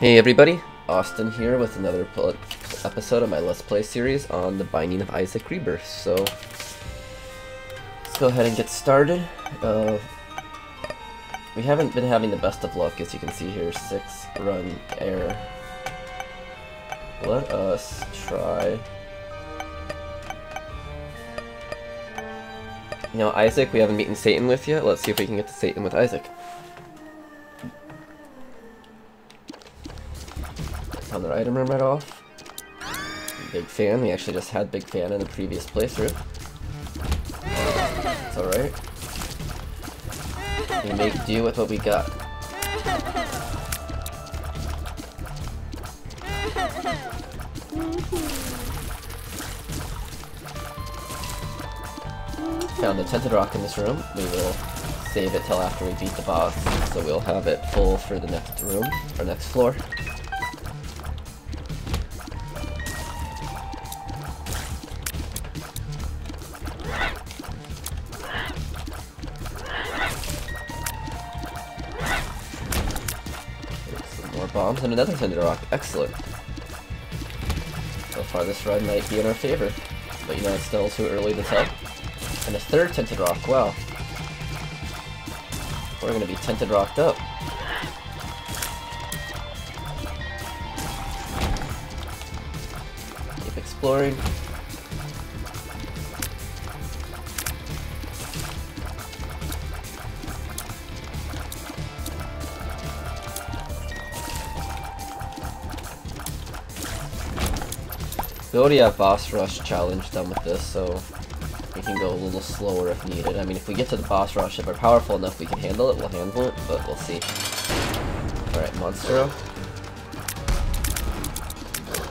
Hey everybody, Austin here with another episode of my Let's Play series on the Binding of Isaac Rebirth. So, let's go ahead and get started. Uh, we haven't been having the best of luck, as you can see here, 6 run error. Let us try... You know, Isaac, we haven't beaten Satan with yet. Let's see if we can get to Satan with Isaac. Found their item room right off. Big fan. We actually just had Big Fan in the previous playthrough. It's alright. We make do with what we got. Found a Tinted rock in this room. We will save it till after we beat the boss, so we'll have it full for the next room, or next floor. And another tinted rock. Excellent. So far this run might be in our favor, but you know it's still too early to tell. And a third tinted rock, wow. We're gonna be tinted rocked up. Keep exploring. Already have boss rush challenge done with this, so we can go a little slower if needed. I mean, if we get to the boss rush, if we're powerful enough we can handle it, we'll handle it, but we'll see. Alright, Monstro.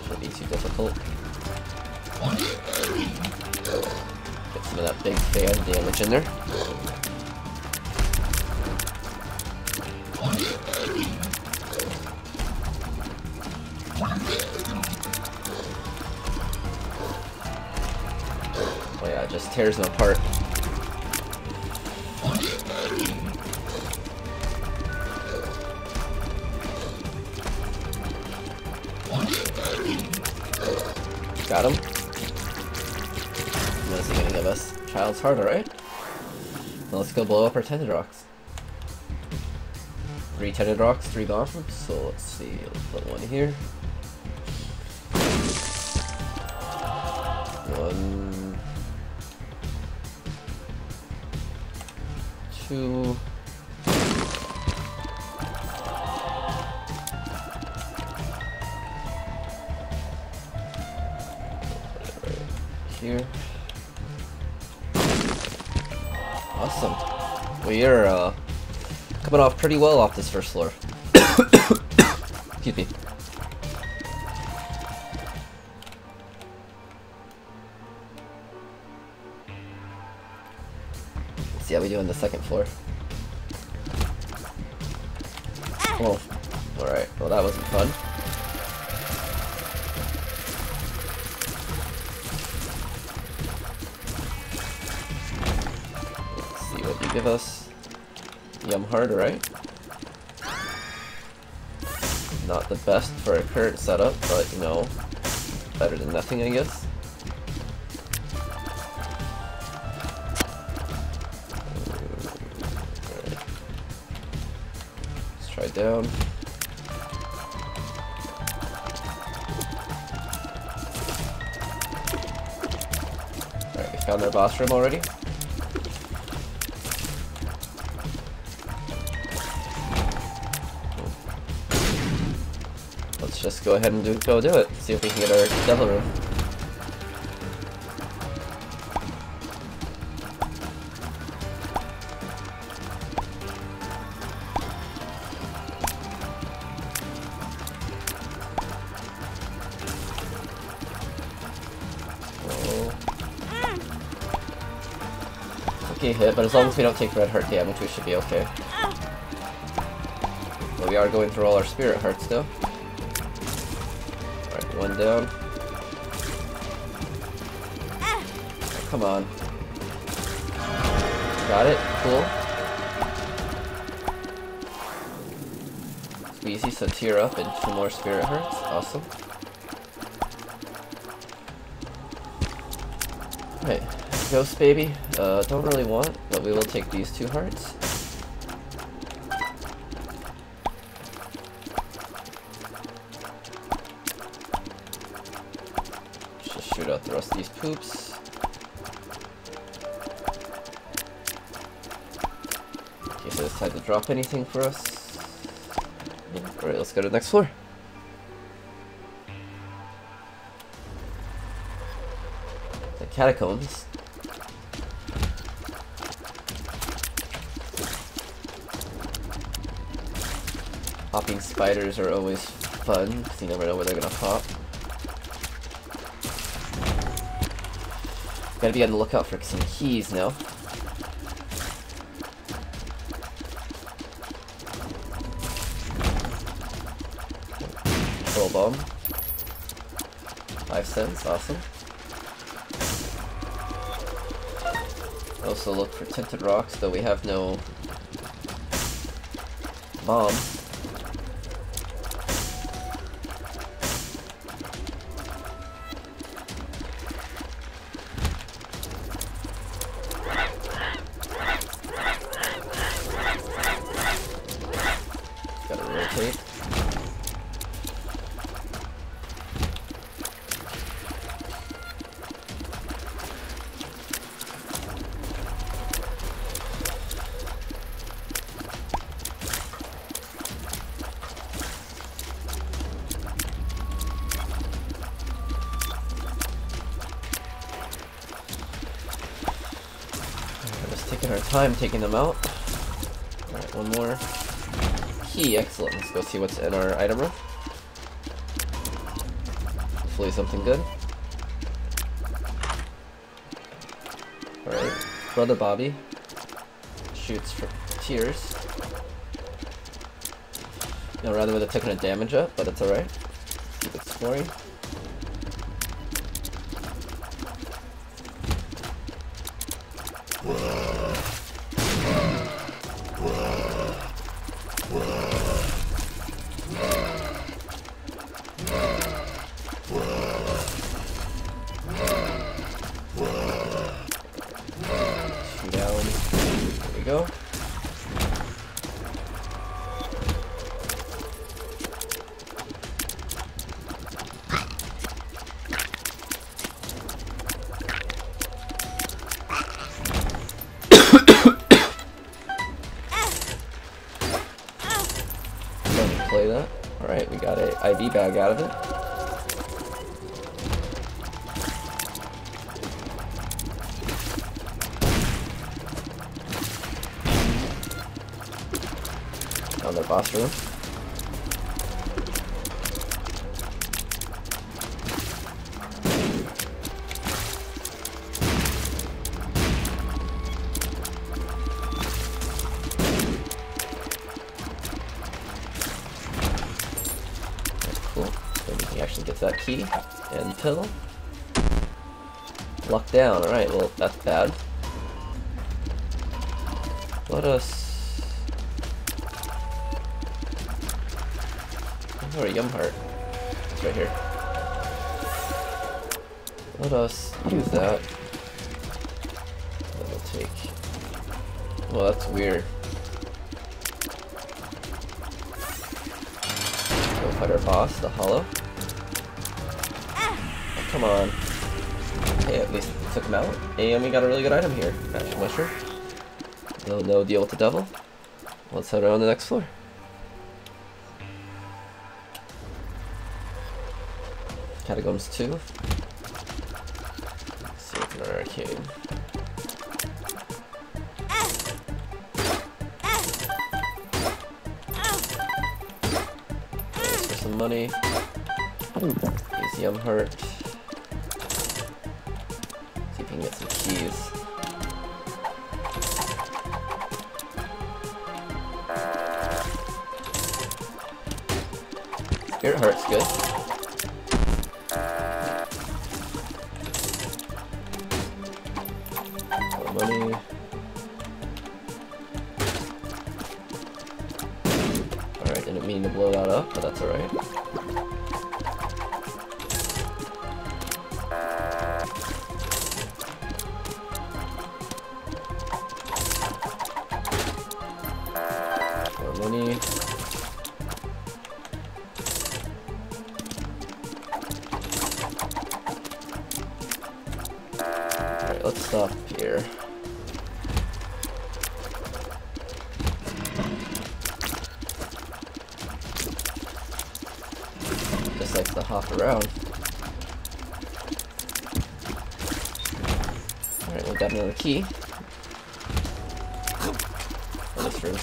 Shouldn't be too difficult. Get some of that big fan damage in there. Tears them apart. Got him. What is he gonna give us? Child's heart, alright? Now let's go blow up our tinted rocks. Three tinted rocks, three bombs. So let's see, let's put one here. One, right here. Awesome. We are uh, coming off pretty well off this first floor. Second floor. Oh, alright. Well, that wasn't fun. Let's see what you give us. Yum heart, right? Not the best for our current setup, but you know, better than nothing, I guess. Try down. Alright, we found our boss room already. Let's just go ahead and do, go do it. See if we can get our devil room. Hit, but as long as we don't take red heart damage, we should be okay. But we are going through all our spirit hearts though. Alright, one down. Come on. Got it. Cool. Wheezy, so tear up and two more spirit hearts. Awesome. Ghost Baby. Uh, don't really want, but we will take these two hearts. Just shoot out the rest of these poops. Okay, case I decide to drop anything for us. Alright, let's go to the next floor. The catacombs. Spiders are always fun, because you never know where they're gonna pop. Gotta be on the lookout for some keys now. Troll bomb. Five cents, awesome. Also look for tinted rocks, though we have no bomb. Time taking them out. Alright, one more. Key, excellent. Let's go see what's in our item room. Hopefully something good. Alright, Brother Bobby shoots for tears. No, rather would have taken a damage up, but it's alright. Keep exploring. That. Alright, we got a IV bag out of it. Found our boss room. Pill. Locked down. Alright, well, that's bad. Let us Oh, a yum heart. It's right here. Let us use that. That'll take. Well, that's weird. Go fight our boss, the Hollow. Come on. Hey, at least took him out. And we got a really good item here. Magic Mushroom. No, no deal with the devil. Let's head around the next floor. Catacombs 2. Let's see in our arcade. Some money. Easy um heart. If get some keys. Spirit heart's good. Alright, didn't mean to blow that up, but that's alright.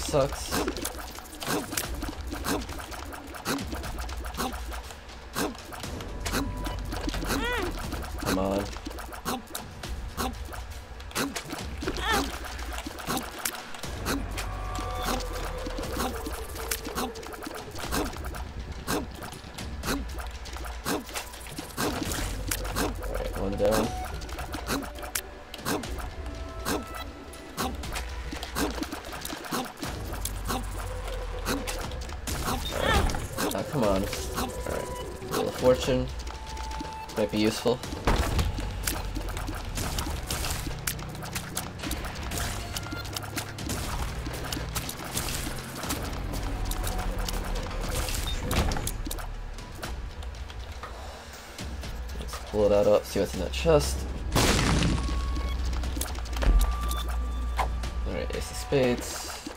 Sucks. Might be useful. Let's pull that up, see what's in that chest. Alright, Ace of Spades.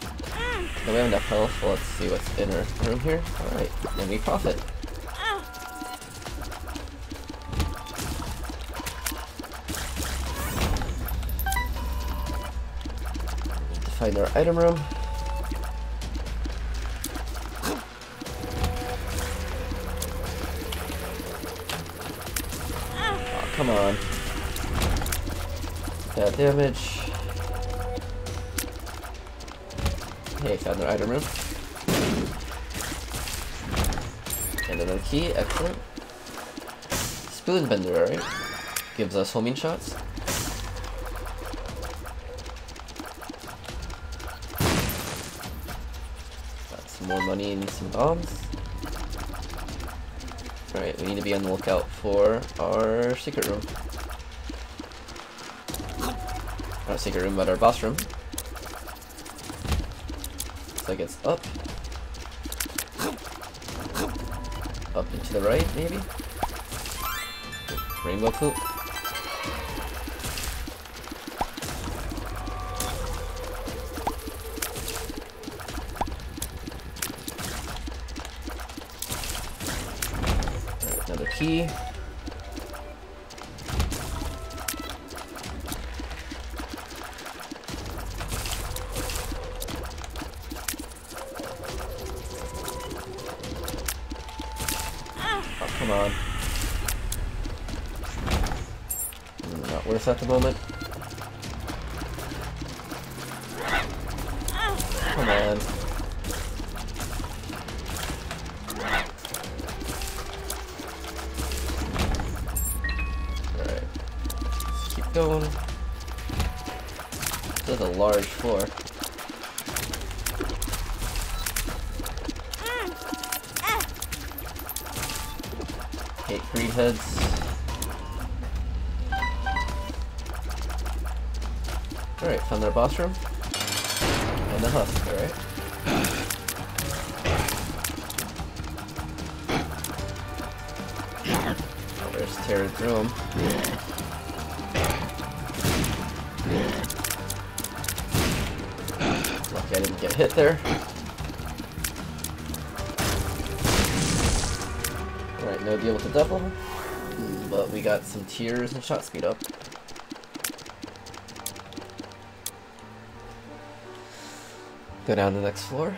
Now we have enough health, let's see what's in our room here. Alright, then we profit. Find our item room. Oh, come on. Bad damage. Hey, found their item room. And another key, excellent. Spoon bender, alright. Gives us homing shots. More some bombs. Alright, we need to be on the lookout for our secret room. Not secret room, but our boss room. Like it's up. Up and to the right, maybe? Rainbow poop. Key. Oh, come on. Not worth at the moment. Floor. Eight green heads. Alright, found their boss room. And the husk, alright. There's Terran's room. Lucky I didn't get hit there. Alright, no deal with the devil. But we got some tears and shot speed up. Go down the next floor.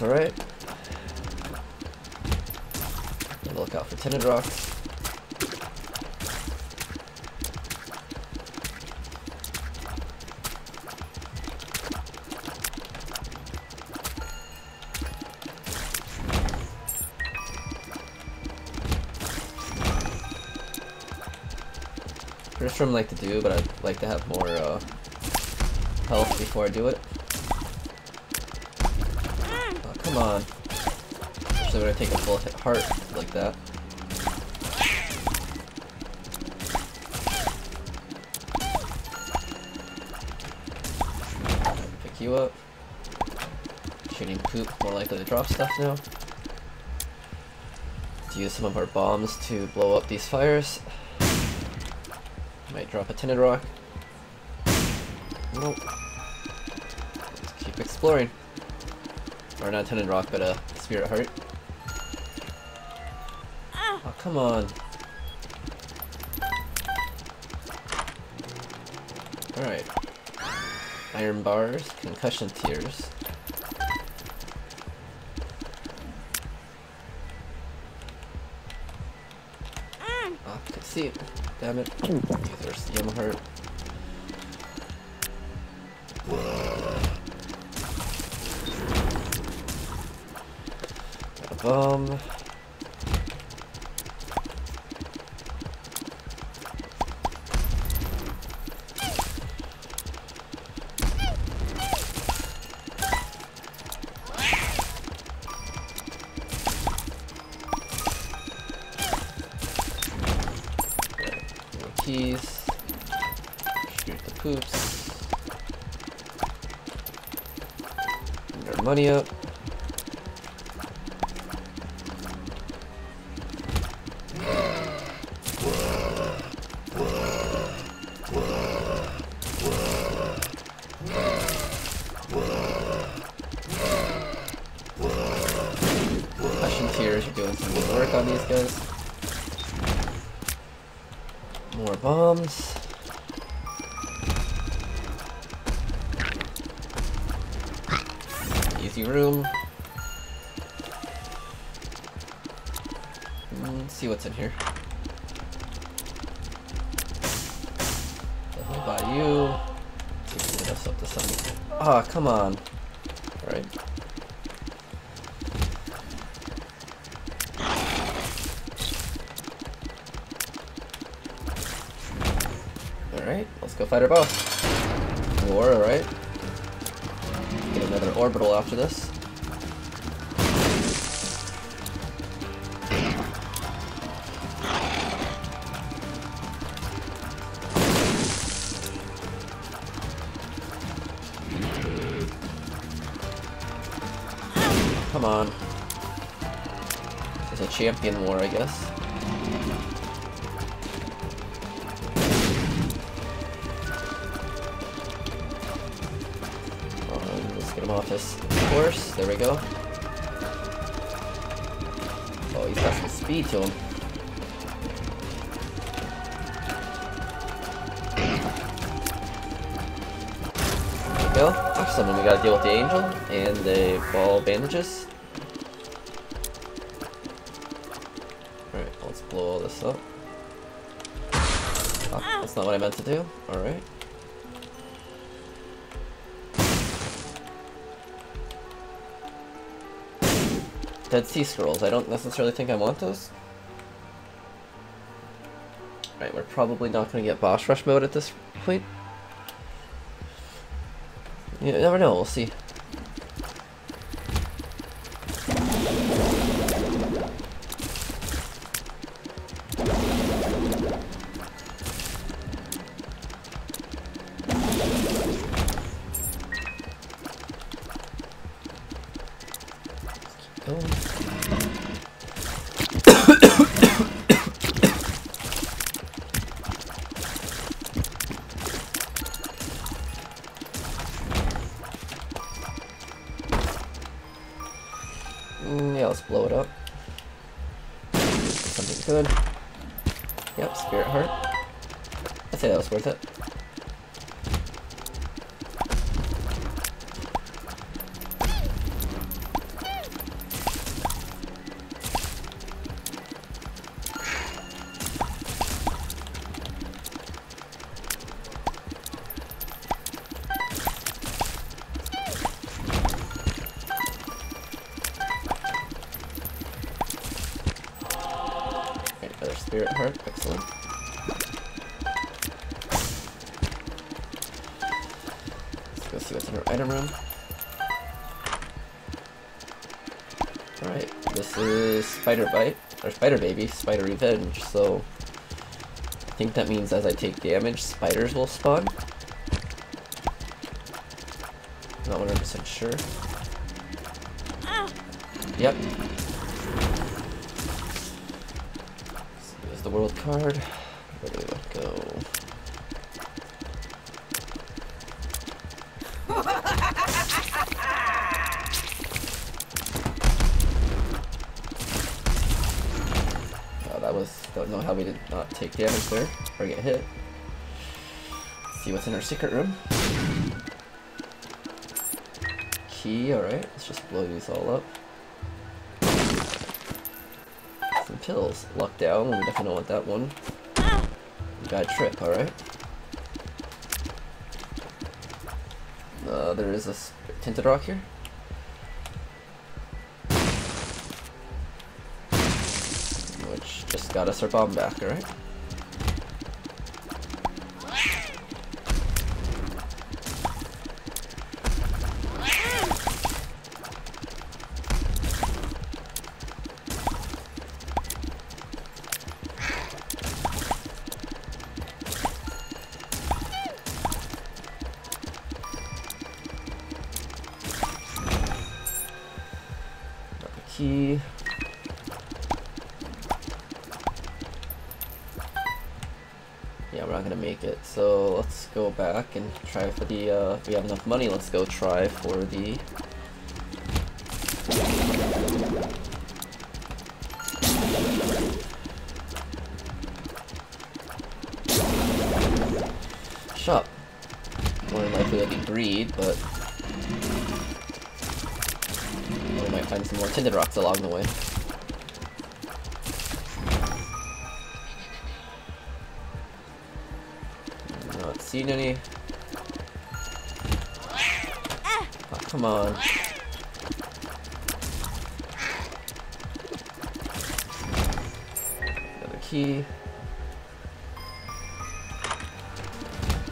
That's alright. Look out for tinted rocks. Pretty sure I like to do, but I'd like to have more uh, health before I do it. Come on. Especially when I take a full heart like that. Pick you up. Shooting poop, more likely to drop stuff now. Let's use some of our bombs to blow up these fires. Might drop a tinted rock. Nope. Let's keep exploring. Or not tinted rock, but a spirit heart. Oh, come on. Alright. Iron bars, concussion tears. Ah, oh, see. It. Damn it. There's the Yum heart. A keys. Shoot the poops. Get our money up. On these guys. More bombs. Easy room. Mm, see what's in here. Definitely buy you. Ah, come on. Our boss. War, alright. Get another orbital after this. Come on. It's a champion war, I guess. Let's get him off his horse. There we go. Oh, he's got some speed to him. There we go. Excellent. And we gotta deal with the angel and the ball bandages. Alright, let's blow all this up. Oh, that's not what I meant to do. Alright. Dead Sea Scrolls. I don't necessarily think I want those. Right, we're probably not going to get boss rush mode at this point. You never know, we'll see. Spider Bite, or Spider Baby, Spider Revenge, so I think that means as I take damage, spiders will spawn. Not 100% sure. Yep. There's the world card. That was, don't know how we did not take damage there, or get hit. Let's see what's in our secret room. Key, alright, let's just blow these all up. Some pills. Luck down, we definitely don't want that one. Bad trip, alright. Uh, there is a tinted rock here. Which just got us our bomb back, alright? Yeah, we're not gonna make it. So let's go back and try for the, uh, if we have enough money, let's go try for the... Shop. More likely it'll be greed, but... We might find some more tinted rocks along the way. Seen any. Oh, come on. Another key.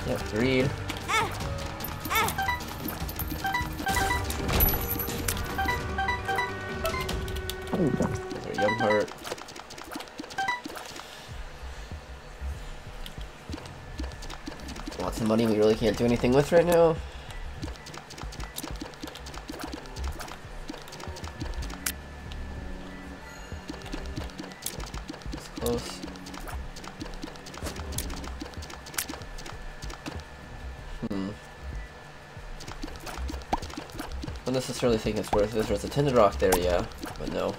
Yep. There's our heart. Of money we really can't do anything with right now. It's close. Hmm. Don't necessarily think it's worth it. There's a tinted rock there, yeah, but no.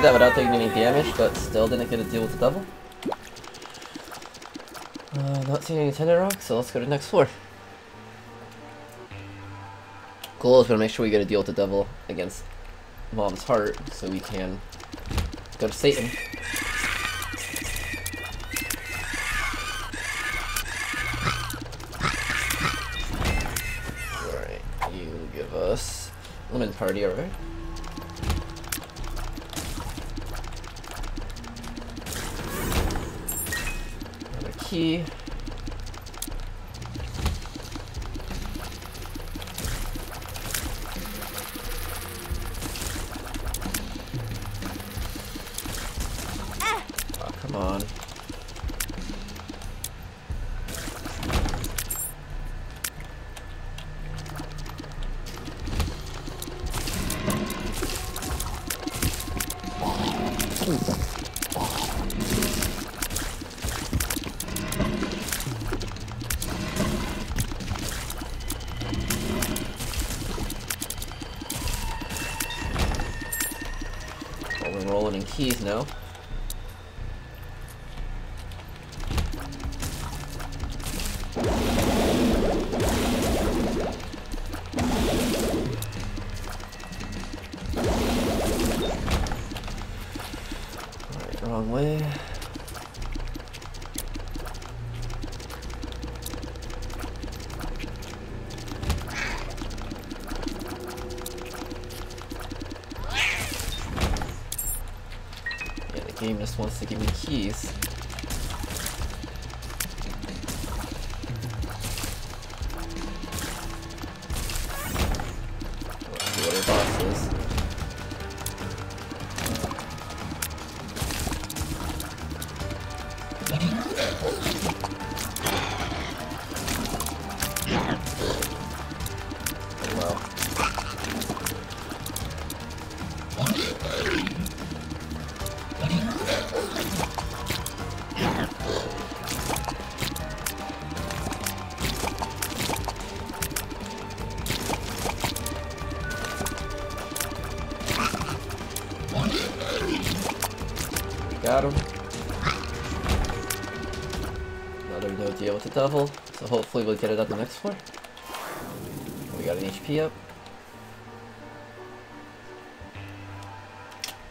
Did that without taking any damage, but still didn't get a deal with the devil? Uh, not seeing any tender rocks, so let's go to the next floor. Goal is gonna make sure we get a deal with the devil against Mom's heart, so we can go to Satan. Alright, you give us lemon party, alright? Another we're rolling in keys now. Wants to give me keys. Devil, so hopefully we'll get it up the next floor. We got an HP up.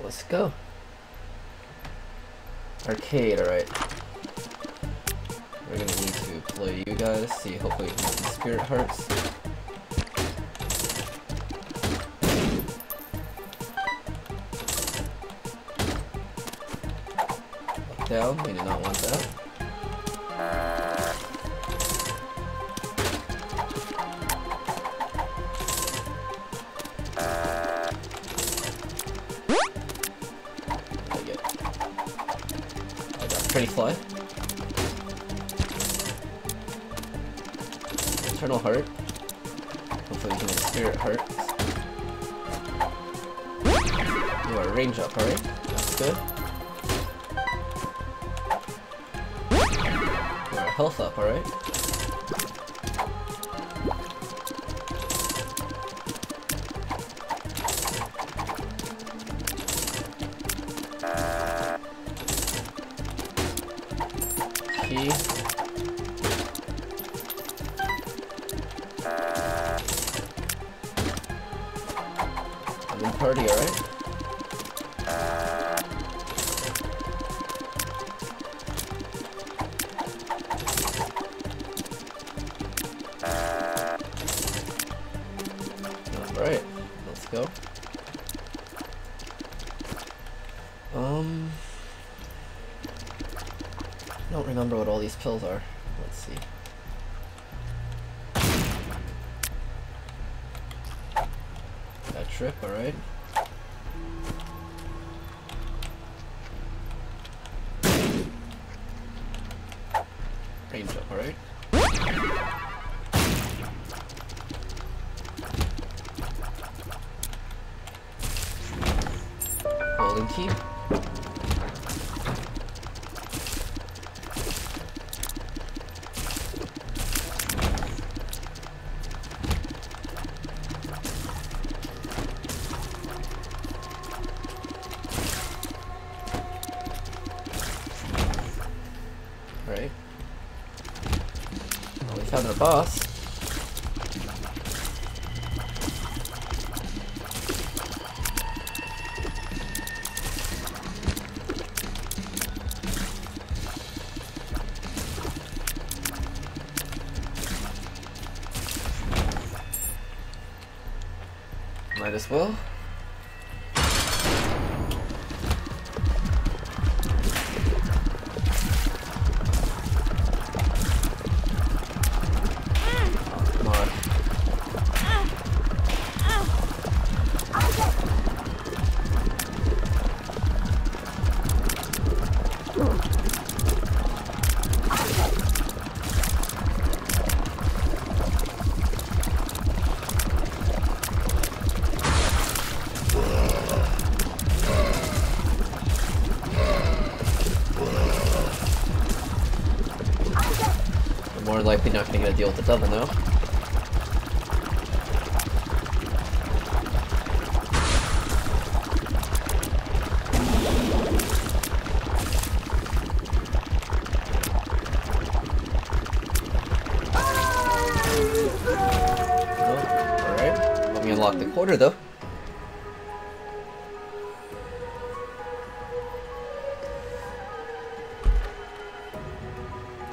Let's go. Arcade, alright. We're gonna need to play you guys, see hopefully we can get spirit hearts. Down, we do not want that. Pretty fly. Eternal heart. Hopefully we can get a spirit heart. You are range up, alright? That's good. You are health up, alright? Um, I don't remember what all these pills are. Let's see. That trip, alright. Boss. Might as well. Likely not gonna get a deal with the devil now. Alright, let me unlock the quarter though.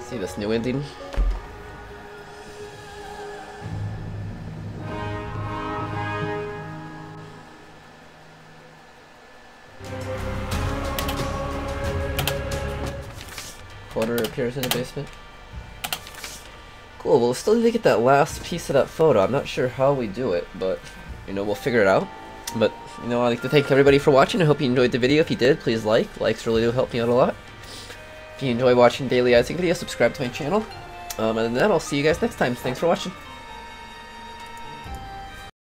See this new ending? Quarter in the basement. Cool, well, we'll still need to get that last piece of that photo. I'm not sure how we do it, but, you know, we'll figure it out. But, you know, I'd like to thank everybody for watching. I hope you enjoyed the video. If you did, please like. Likes really do help me out a lot. If you enjoy watching daily Isaac videos, subscribe to my channel. Um, than that, I'll see you guys next time. Thanks for watching.